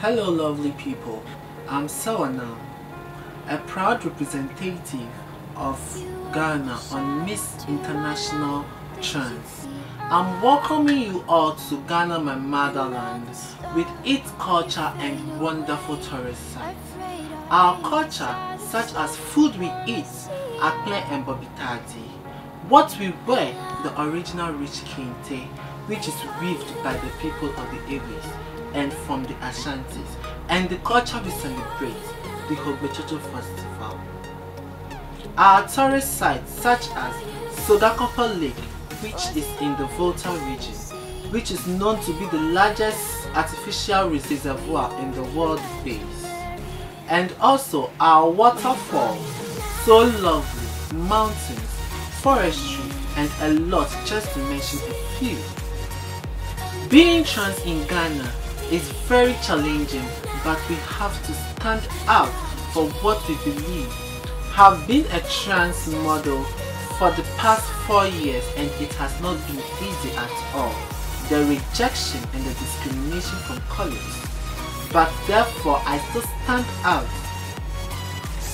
Hello lovely people, I'm Sawana, a proud representative of Ghana on Miss International Trans. I'm welcoming you all to Ghana, my motherland, with its culture and wonderful tourist sites. Our culture, such as food we eat, akple and bobitati, what we wear, the original rich kente, which is weaved by the people of the areas and from the Ashantis, and the culture we celebrate, the Hogbetsotso Festival. Our tourist sites such as Sogakopo Lake, which is in the Volta region, which is known to be the largest artificial reservoir in the world base. And also our waterfalls, so lovely, mountains, forestry, and a lot just to mention a few. Being trans in Ghana is very challenging but we have to stand up for what we believe. Have been a trans model for the past 4 years and it has not been easy at all. The rejection and the discrimination from colleagues. But therefore I still stand out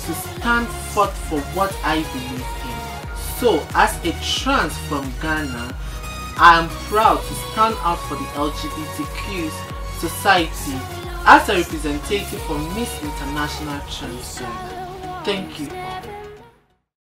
to stand forth for what I believe in. So as a trans from Ghana, I am proud to stand out for the LGBTQ society as a representative for Miss International Trans Ghana. Thank you.